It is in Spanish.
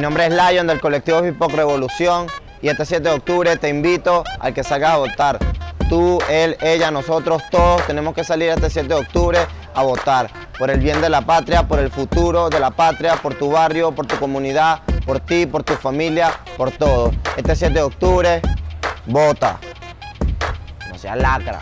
Mi nombre es Lion del colectivo Hip Hop Revolución y este 7 de octubre te invito al que salgas a votar. Tú, él, ella, nosotros, todos tenemos que salir este 7 de octubre a votar por el bien de la patria, por el futuro de la patria, por tu barrio, por tu comunidad, por ti, por tu familia, por todo. Este 7 de octubre, vota. No seas lacra.